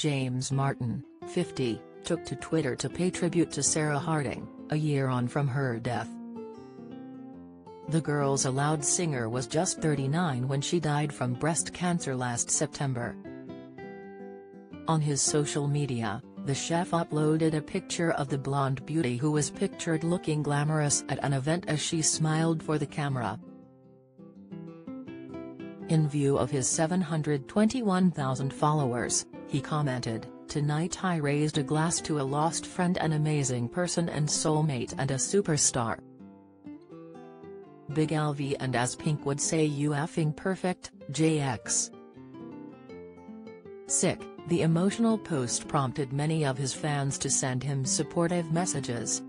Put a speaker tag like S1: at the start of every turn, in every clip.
S1: James Martin, 50, took to Twitter to pay tribute to Sarah Harding, a year on from her death. The Girls Aloud singer was just 39 when she died from breast cancer last September. On his social media, the chef uploaded a picture of the blonde beauty who was pictured looking glamorous at an event as she smiled for the camera. In view of his 721,000 followers, he commented, Tonight I raised a glass to a lost friend an amazing person and soulmate and a superstar. Big LV and as Pink would say you effing perfect, JX. Sick, the emotional post prompted many of his fans to send him supportive messages.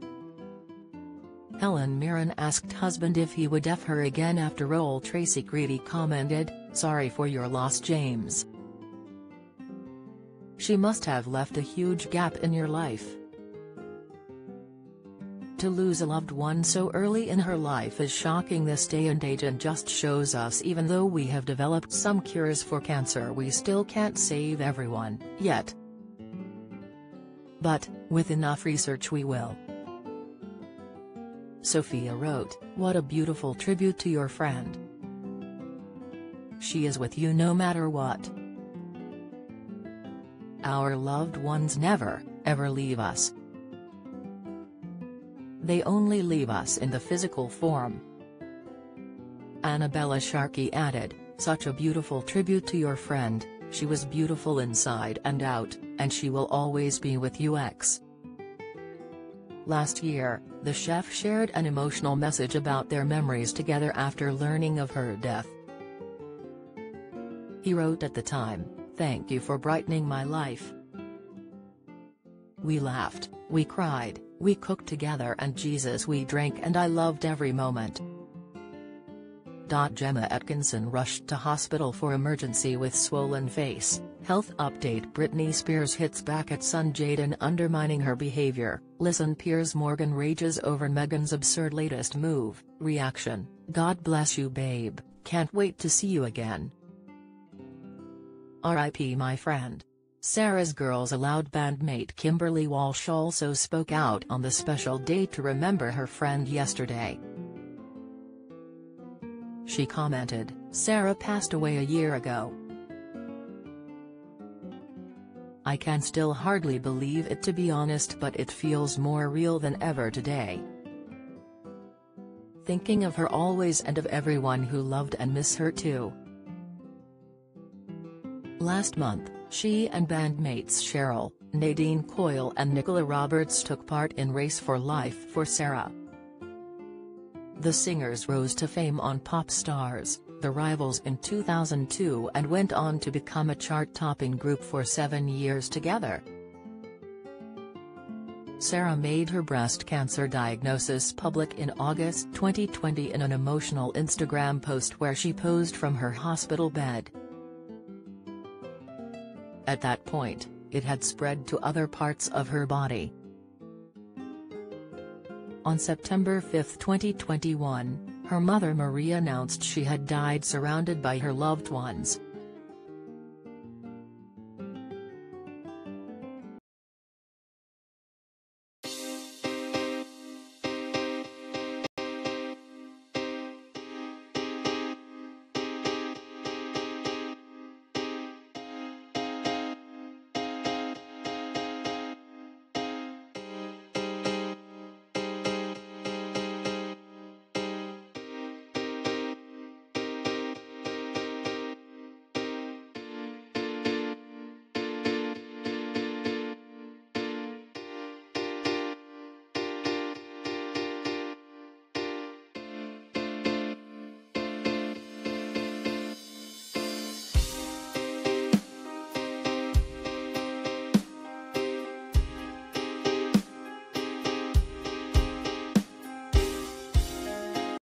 S1: Helen Mirren asked husband if he would F her again after all Tracy Greedy commented, sorry for your loss James. She must have left a huge gap in your life. To lose a loved one so early in her life is shocking this day and age and just shows us even though we have developed some cures for cancer we still can't save everyone, yet. But, with enough research we will. Sophia wrote, What a beautiful tribute to your friend. She is with you no matter what. Our loved ones never, ever leave us. They only leave us in the physical form. Annabella Sharkey added, such a beautiful tribute to your friend, she was beautiful inside and out, and she will always be with you X. Last year, the chef shared an emotional message about their memories together after learning of her death. He wrote at the time, Thank you for brightening my life. We laughed, we cried, we cooked together and Jesus we drank and I loved every moment. Gemma Atkinson rushed to hospital for emergency with swollen face. Health update Britney Spears hits back at son Jayden undermining her behavior. Listen Piers Morgan rages over Meghan's absurd latest move. Reaction, God bless you babe, can't wait to see you again. R.I.P. my friend. Sarah's Girls Aloud bandmate Kimberly Walsh also spoke out on the special day to remember her friend yesterday. She commented, Sarah passed away a year ago. I can still hardly believe it to be honest but it feels more real than ever today. Thinking of her always and of everyone who loved and miss her too. Last month, she and bandmates Cheryl, Nadine Coyle and Nicola Roberts took part in Race for Life for Sarah. The singers rose to fame on Popstars, The Rivals in 2002 and went on to become a chart-topping group for seven years together. Sarah made her breast cancer diagnosis public in August 2020 in an emotional Instagram post where she posed from her hospital bed. At that point, it had spread to other parts of her body. On September 5, 2021, her mother Marie announced she had died surrounded by her loved ones.